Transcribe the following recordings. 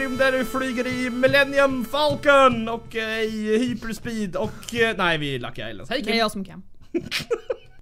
rymden, vi flyger i Millennium Falcon och eh, i Hyperspeed och eh, nej vi är Lucky Islands. Hej Det är Kim! jag som kan.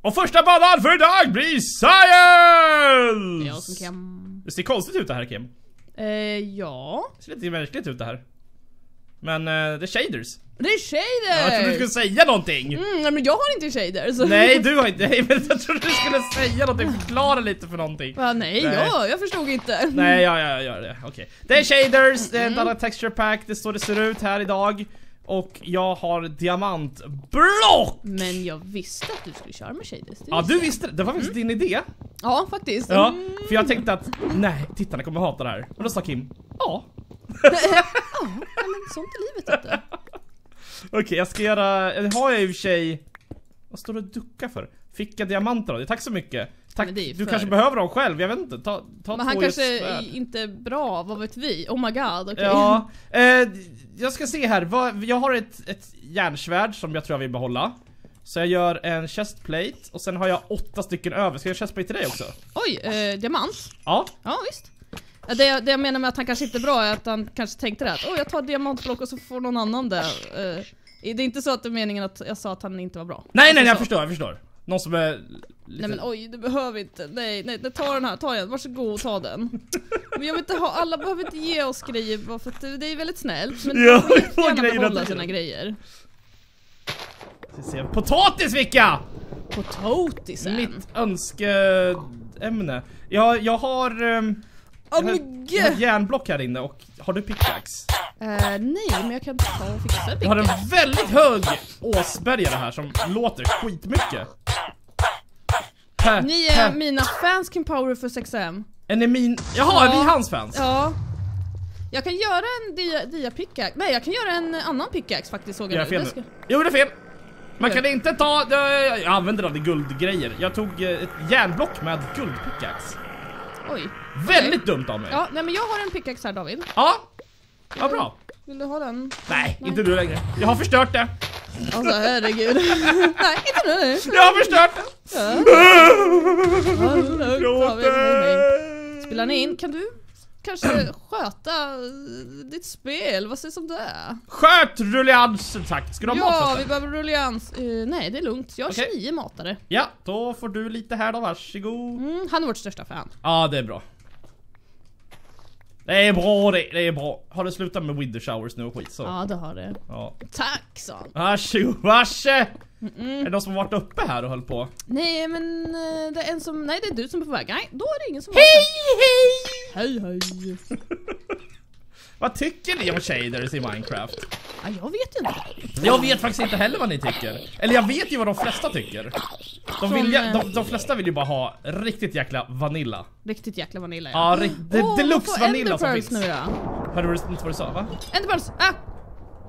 Och första banan för idag blir Det är Science! jag som kan. Det ser konstigt ut det här Kim. Eh, ja. Det ser lite märkligt ut det här. Men eh, det är shaders. Det är shaders! Jag trodde du skulle säga någonting. Mm, nej, men jag har inte shaders. Nej du har inte, nej, men jag trodde du skulle säga någonting, förklara lite för någonting. Va, nej, Nej. Jag, jag förstod inte. Nej, ja, ja, jag gör det. Okej. Det är shaders, det är Mm. ett annat texture pack, det står det ser ut här idag. Och jag har diamantblock! Men jag visste att du skulle köra med shaders. Ja, du visste det. Det var faktiskt din idé. Ja, faktiskt. Ja, Mm. för jag tänkte att nej, tittarna kommer hata det här. Och då sa Kim, ja. ja, men sånt är livet inte. Okej, jag ska göra, det har jag i och för sig. Vad står det att ducka för? Fick jag diamanter av det? Tack så mycket. Tack, du kanske behöver dem själv, jag vet inte. Ta, ta Men han kanske är inte är bra, vad vet vi? Oh my god, okej. Ja, eh, jag ska se här. Jag har ett, ett järnsvärd som jag tror jag vill behålla. Så jag gör en chestplate och sen har jag åtta stycken över. Ska jag göra chestplate till dig också? Oj, eh, diamant? Ja. Ja, visst. Det, jag- det jag menar med att han kanske inte är bra är att han kanske tänkte det att oh, jag tar diamantblock och så får någon annan det. Eh, det är inte så att det är meningen att jag sa att han inte var bra. Nej nej, Alltså nej jag så. förstår, jag förstår. Någon som är lite... Nej men oj, du behöver inte. Nej, nej, nej, ta den här, ta den. Varsågod, ta den. Men jag vill inte ha, alla behöver inte ge oss grejer bara för att det, är väldigt snällt. Men Ja, man får grejer behålla sina grejer. Se. Potatis fick jag! Potatisen. Mitt önskeämne. Jag, jag har... ehm, Åh har men jag har gud! järnblock här inne och har du pickaxe? Eh, nej, men jag kan ta och fixa Jag har pickaxe. en väldigt hög åsbergare här som låter skitmycket. Ni är mina fans Kim Power för 6am. En är min... Jaha, är Ja. vi hans fans? Ja. Jag kan göra en dia, dia pickaxe. Nej, jag kan göra en annan pickaxe faktiskt såg jag jag fel Det nu? ska- Jo, det är fel. Man kan inte ta... Jag använder aldrig guldgrejer. Jag tog eh, ett järnblock med guldpickaxe. Oj. Väldigt dumt av mig. Ja, nej men jag har en pickaxe här David. Ja. Vad bra. Vill du ha den? Nej, Nej. inte du längre. Jag har förstört det. Alltså herregud. nej, inte nu. Jag har förstört det. Ja. Ja, lugnt, David. Spelar ni in? Kan du kanske sköta eh, ditt spel? Vad sägs om det? Sköt rullians tack. Ska du ha mat Ja, vi behöver rullians. Uh, nej, det är lugnt. Jag har Okej. 29 matare. Ja, då får du lite här då. Varsågod. Mm, han är vårt största fan. Ja, det är bra. Det är bra det, det är bra. Har du slutat med winter showers nu och skit så? Ja, det har det. Ja. Tack sa han. Varsågod, varse! Är det någon som har varit uppe här och höll på? Nej men eh, det är en som, nej det är du som är på väg. Nej, då är det ingen som Hej har hej! Hej hej. Vad tycker ni om shaders i Minecraft? Ja, jag vet inte. Jag vet faktiskt inte heller vad ni tycker. Eller jag vet ju vad de flesta tycker. De, vill, Från, ju- eh, de, de flesta vill ju bara ha riktigt jäkla vanilla. Riktigt jäkla vanilla Ja, ri- de, Åh, deluxe vanilla som finns. nu då. Hörde du inte vad du sa va? Enderpearls! Ah!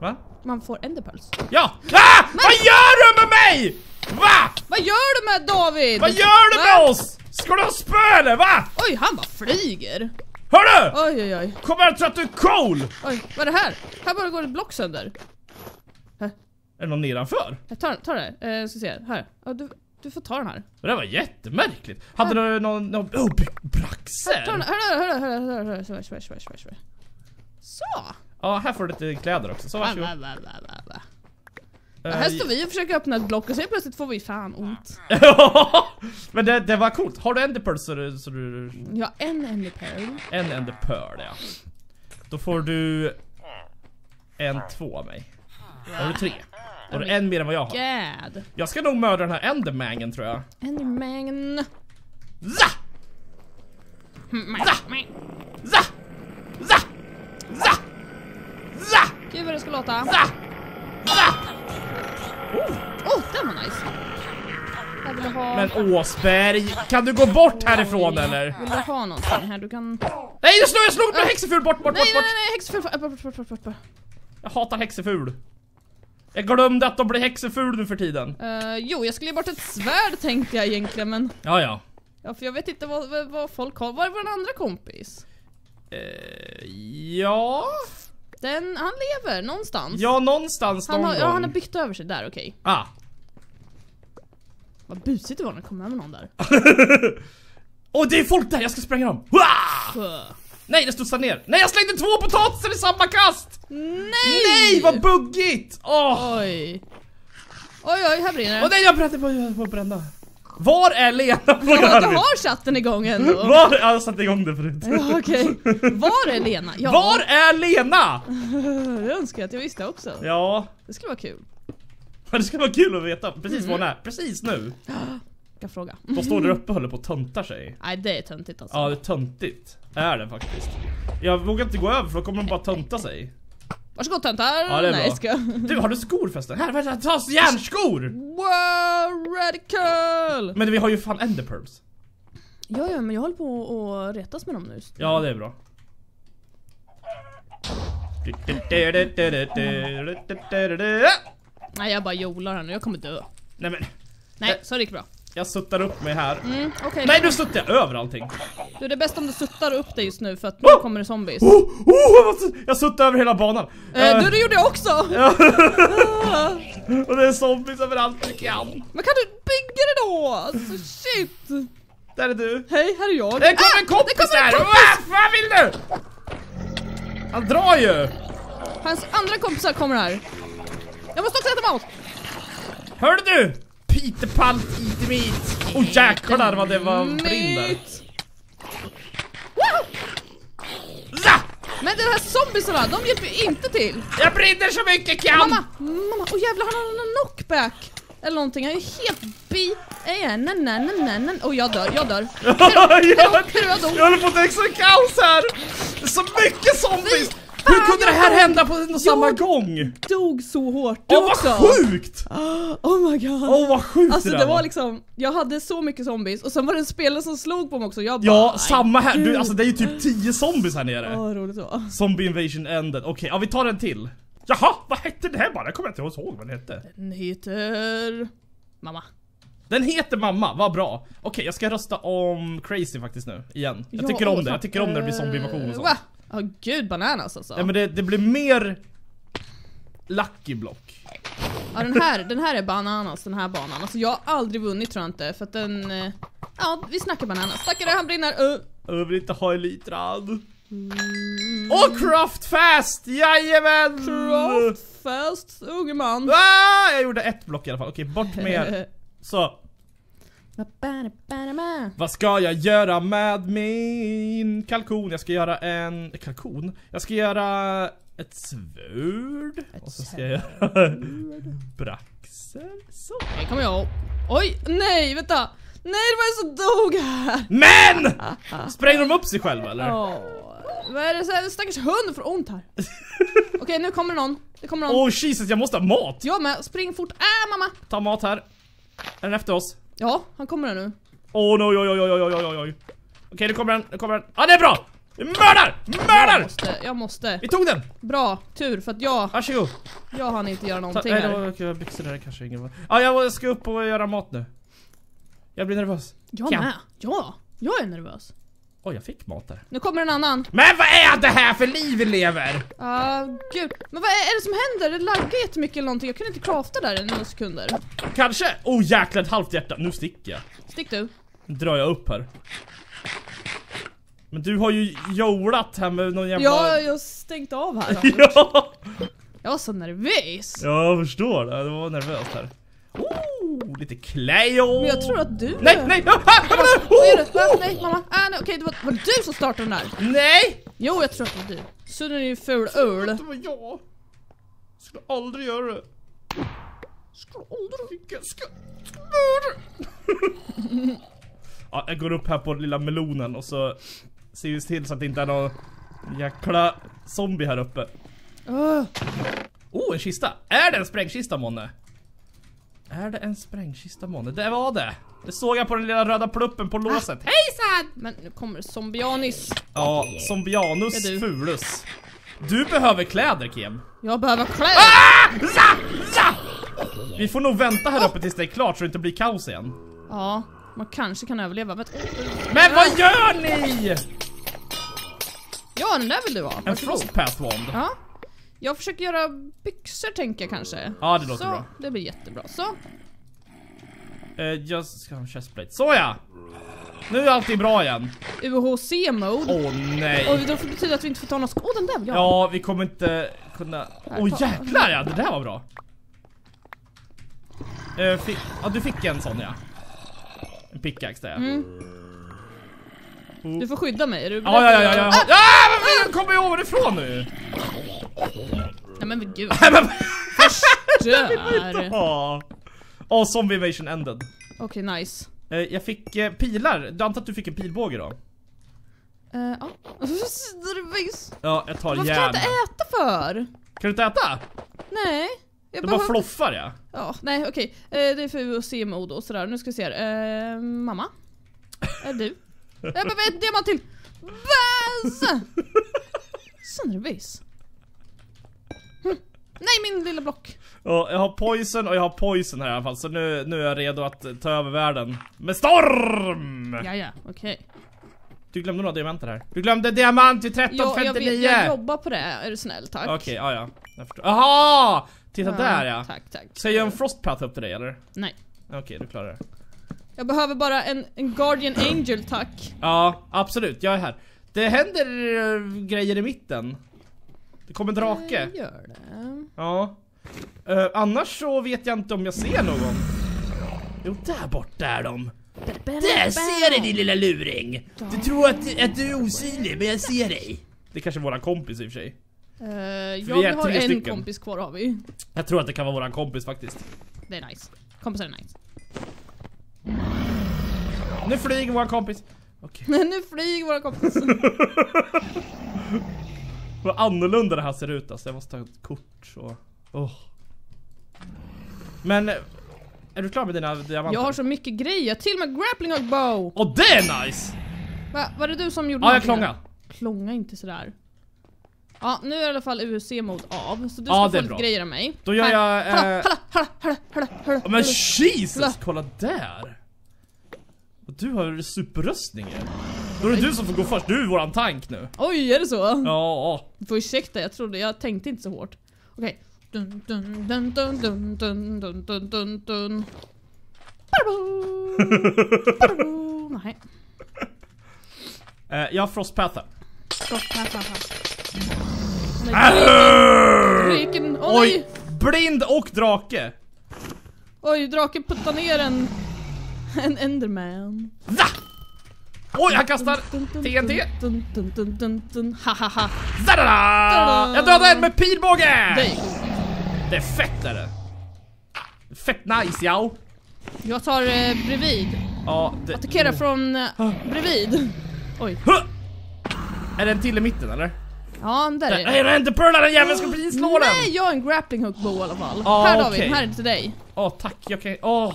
Va? Man får enderpearls. Ja! Ah! Vad gör du med mig? Va? Vad gör du med David? Vad gör du Va? med oss? Ska du ha spö eller va? Oj, han bara flyger. Hörru! Oj oj oj. Kom här och tro att du är cool! Oj, vad är det här? Här bara går ett block sönder. Är det någon nedanför? Jag tar, tar det. Eh, ska se. Här. Ja, du, du får ta den här. Det där var jättemärkligt. Hade du någon... någon oh, braxer? Ta den. Hör, hör, hör, hör, hör, hör. Så, så, så, så, så. Så. Ja, här får du lite kläder också. Så Va, varsågod. va, va, va, va, va. Ja, Eh, här står vi och försöker öppna ett block och så plötsligt får vi fan ont. Men det, det var coolt. Har du enderpearl så, du- så du... Har en enderpearl. En enderpearl ja. Då får du... En två av mig. Då har du tre. Då har du en mer än vad jag har. God. Jag ska nog mörda den här endermangen tror jag. Enderman. Za! Za! Za! Za! Za! Gud vad det ska låta. Za! Za! Oh, den var nice. Jag vill ha... Men Åsberg, kan du gå bort härifrån eller? Vill du ha någonting här? Du kan... Nej, Nej jag slog, jag slog med häxeful! Bort, bort, nej, bort, nej, bort! nej, häxful. Bort, bort, bort, bort, bort, bort. Jag hatar häxeful. Jag glömde att de blir häxeful nu för tiden. Uh, jo, jag skulle ge bort ett svärd tänkte jag egentligen, men... Ja, ja. Ja, för jag vet inte vad, vad, folk har. Var är vår andra kompis? Eh, ja... Den, han lever någonstans. Ja, någonstans han någon har, gång. ja, han har byggt över sig där, okej. Ah. Vad busigt det var när det kom över någon där. Och det är folk där, jag ska spränga dem! Nej, det studsade ner! Nej, jag slängde två potatisar i samma kast! Nej! Nej, vad buggigt! Åh! Oj. Oj oj, här brinner Åh det. nej, jag brände på, på att bränna. Var är Lena? Ja, du har chatten igång ändå. Var? Ja, jag satte igång det förut. Ja, okej. Var är Lena? Ja, Var är Lena? det önskar jag att jag visste också. Ja, Det skulle vara kul. det ska vara kul att veta precis var hon är. Precis nu. Jag fråga. De står där uppe och håller på och töntar sig. Nej, det är töntigt alltså. Ja, det är töntigt. Är det faktiskt. Jag vågar inte gå över för då kommer de bara tönta sig. Varsågod töntar! Ja, det är Nej, bra. ska... Du, har du skor förresten? Här, vänta, ta oss järnskor! Wow, radical! Men vi har ju fan enderpearls. Ja, ja, men jag håller på att retas med dem nu. Ja, det är bra. Nej, jag bara jolar här nu. Jag kommer dö. Nej men, Nej, så det gick bra. jag suttar upp mig här. Mm, okej. Nej, nu suttar jag över allting. Du, det är bäst om du suttar upp dig just nu för att nu Oh! kommer det zombies. Oh, oh, jag suttar över hela banan. Eh, Eh, du, det gjorde jag också! Ah. och det är zombies överallt jag. Men kan du bygga det då? Alltså shit! Där är du. Hej, här är jag. Det kommer en Ah, kompis det kommer en kompis! Vad vad vill du? Han drar ju! Hans andra kompisar kommer här. Jag måste också äta mat! Hörde du? Peter Palt eat meat! Oh, jäklar vad det var brinner. Meat. Ja! Men de här zombiesarna, de hjälper inte till. Jag brinner så mycket kan! Mamma, mamma, åh jävlar han har en knockback. Eller någonting, han är helt bi... Eh, nej, nej, nej, nej, nej. Åh jag dör, jag dör. jag, Hur då? jag håller på att växa kaos här! Det är så mycket zombies! Här hända på en och samma gång? Dog så hårt du Åh vad också. sjukt! Oh my god. Åh vad sjukt Alltså där det var liksom, jag hade så mycket zombies och sen var det en spelare som slog på mig också. Jag bara, Ja, nej, samma här. Du, gud. alltså det är ju typ 10 zombies här nere. Åh, vad roligt det var. Zombie invasion ended. Okej, ja vi tar en till. Jaha, vad hette det här bara? Jag kommer inte ihåg vad den hette. Den heter... Mamma. Den heter mamma, vad bra. Okej, jag ska rösta om Crazy faktiskt nu, igen. Jag Ja, tycker om det, jag tycker om när det blir zombie-invasion och eh, sånt. Va? Ja gud, bananas alltså. Ja men det, det blir mer Lucky Block. Ja den här, den här är bananas, den här banan. Alltså jag har aldrig vunnit tror jag inte, för att den... eh, Ja, vi snackar bananas. Stackare, han brinner. Uh. Jag vill inte ha Elytrad. Och Craft Fast! Jajamän! Craft fast, unge man. Ah, jag gjorde ett block i alla fall, okej bort med er. Så, vad ska jag göra med min kalkon? Jag ska göra en kalkon. Jag ska göra ett svärd. Och så ska jag göra braxer. Så. Här kommer jag. Oj, nej vänta. Nej det var en som dog här. Men! Spränger de upp sig själva eller? Åh, vad är det så här, stackars hund får ont här. Okej nu kommer någon. Det kommer någon. Oh Jesus, jag måste ha mat! Jag med, spring fort. Äh mamma. Ta mat här. Är den efter oss? Ja, han kommer här nu. Åh oh, oj oj oj oj oj oj oj Okej, nu kommer den, nu kommer den. Ja, ah, det är bra! Mördar! Jag Mördar! måste, jag måste. Vi tog den! Bra, tur för att jag, Varsågod. jag hann inte göra Ta, någonting nej, här. var byxor där, kanske ingen var. Ja, jag ska upp och göra mat nu. Jag blir nervös. Jag Ja. med. Ja, jag är nervös. Oj, jag fick mat där. Nu kommer en annan. Men vad är det här för liv vi lever? Ah, gud. Men vad är, är det som händer? Det laggar jättemycket eller någonting. Jag kunde inte crafta där i några sekunder. Kanske? Oh jäklar, ett halvt hjärta. Nu sticker jag. Stick du. Nu drar jag upp här. Men du har ju jolat här med någon jävla... Ja, jag har stängt av här. ja! Jag var så nervös. Ja, jag förstår det. Det var nervöst här. Lite Cleo! Men jag tror att du... Nej, nej! Ah, ah, ah, ah, Vad är det? oh, Va? oh. Nej mamma. Ah, nej, okej det var, var det du som startade den där. Nej! Jo jag tror att det var du. Så den är ju ful öl. Det var jag. Skulle aldrig göra det. Skulle aldrig. Jag ska... ja, jag går upp här på lilla melonen och så ser vi till så att det inte är någon jäkla zombie här uppe. Uh, Oh, en kista! Är det en sprängkista månne? Är det en sprängkista månne? Det var det! Det såg jag på den lilla röda pluppen på låset. Hejsan! men nu kommer zombianis. Ja, zombianus du? fulus. Du behöver kläder Kim. Jag behöver kläder. Ah! Za! Za! Vi får nog vänta här uppe tills det är klart så det inte blir kaos igen. Ja, man kanske kan överleva. Men, Men vad gör ni? ja den där vill du ha. En frostpath wand. Ja. Jag försöker göra byxor tänker jag kanske. Ja, det låter så, bra. det blir jättebra. Så. Eh, jag ska ha en chestplate. Såja! Nu är allting bra igen. UHC-mode. Åh nej. Och då betyder att vi inte får ta någon Åh den där ha. Ja, vi kommer inte kunna... Åh ta- jäklar ja, det där var bra. Uh, fick... Ja, du fick en sån ja. En pickaxe där ja. Mm. Du får skydda mig, är du beredd? Ja, ja, ja, ja, ja. Ah! Ja, men kommer jag ifrån nu? Nej men gud. Åh, Åh, zombie invasion ended. Okej, nice. Eh, jag fick eh, pilar. Du antar att du fick en pilbåge då? Uh, ja. Ja, jag tar Varför kan jag järn. inte äta för? Kan du inte äta? Nej. Jag Du bara behöver- floffar ja. Ja, nej okej. Eh, det är för UHC-mode och sådär. Nu ska vi se här. Eh, mamma? Är det du? Jag behöver en diamant till! Bäs! Hm. Nej, min lilla block. Och jag har poison och jag har poison här i alla fall. Så nu, nu är jag redo att ta över världen. Med storm! Ja, ja, okej. Du glömde några diamanter här. Du glömde diamant vid Ja, jag, vet, 1359! jag jobbar på det, är du snäll, tack. Okej, ja ja. Jag förstår. Aha! Titta där ja. Tack, tack. Ska jag göra en frostpath upp till dig eller? Nej. Okej, du klarar det. Jag behöver bara en, en Guardian Angel, tack. Ja, absolut. Jag är här. Det händer eh, grejer i mitten. Det kommer en drake. Eh, Gör det. Ja. Eh, annars så vet jag inte om jag ser någon. Jo, där borta är de. Där ser du din lilla luring! Du tror att, att du är osynlig, men jag ser dig. Det är kanske är våran kompis i och för sig. Uh, vi är jag har en stycken. kompis kvar har vi. Jag tror att det kan vara våran kompis faktiskt. Det är nice. Kompisar är nice. Nu flyger våran kompis. Okej. nu flyger våra kompisar. Vad annorlunda det här ser ut alltså. Jag måste ta ett kort så. Åh. Men, är du klar med dina diamanter? Jag har så mycket grejer, till och med grappling och bow. Och det är nice! Va, var det du som gjorde Ja, jag klånga. där? Klånga inte sådär. Ja, nu är i alla fall UC-mode av, så du Ja, ska få lite grejer av mig. Då gör Här. jag... Eh, hallå, hallå, hallå, hallå, hallå, Ja, men. Jesus! Kolla där! Och Du har superröstning ju. Då är det du som får gå först, du är våran tank nu. Oj, är det så? Ja. Du får ursäkta, jag trodde, jag tänkte inte så hårt. Okej. Dun, dun, dun, dun, dun, dun, dun, dun, dun, dun. Nej. Eh, jag har frostpatha. Nej, Ryken, åh Oj! nej! Blind och drake! Oj, draken puttar ner en... En enderman. Va? Oj, han kastar TNT! Dun, dun, dun, dun, dun. Ha, ha, ha. Zadada! Jag dödade en med pilbåge! Det är. Det fett är det. Fett nice, ja. Jag tar eh, bredvid. Ja, det... Attackerar från eh, bredvid. Oj. Är det en till i mitten eller? Ja, där är Nej, det. det är inte den jäveln ska bli slå den! Nej, jag har en grappling hook bow i alla fall. Ah, här David, okej. här är det till dig. Åh tack, jag kan... Åh!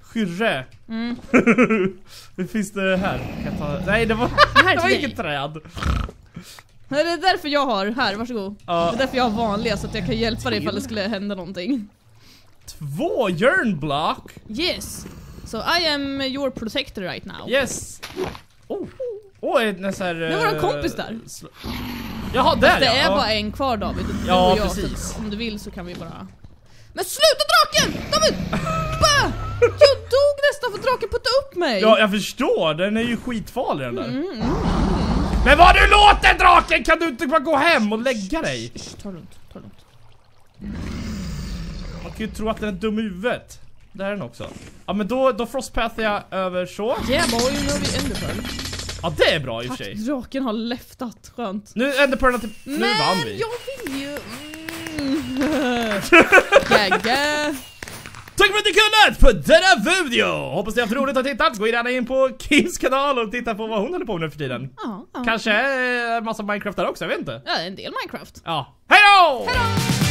Skyrre! Mm. Hur finns det här? Kan. Nej det var, är det var inget träd! Nej, Det är därför jag har, här varsågod. Ja. Det är därför jag har vanliga så att jag kan hjälpa dig ifall det skulle hända någonting. Två yearnblock! Yes! So I am your protector right now. Yes! Oh! Åh, en sån här... Det var en eh, kompis där. Jaha, där Det ja! är ja. bara en kvar David, du Ja, jag. precis. Så om du vill så kan vi bara... Men sluta draken! David! Bah! Jag dog nästan för draken puttade upp mig! Ja, jag förstår. Den är ju skitfarlig den där. Mm, mm. Men vad du låter draken! Kan du inte bara gå hem och lägga dig? Shh, Ta lugnt, ta lugnt. Man kan ju tro att den är dum i huvudet. Där är den också. Ja men då, då frostpathar jag över så. Yeah boy, nu har vi enderpearl. Ja det är bra i och för sig. draken har leftat, skönt. Nu enderpearlen till... Nu Men vann vi. jag vill ju... Tack för att ni kunnat på denna video! Hoppas ni har haft roligt att titta. Gå gärna in på Kims kanal och titta på vad hon håller på med nu för tiden. Ja, ja. Kanske en massa Minecraft där också, jag vet inte. Ja, en del Minecraft. Ja. Hej då! Hejdå!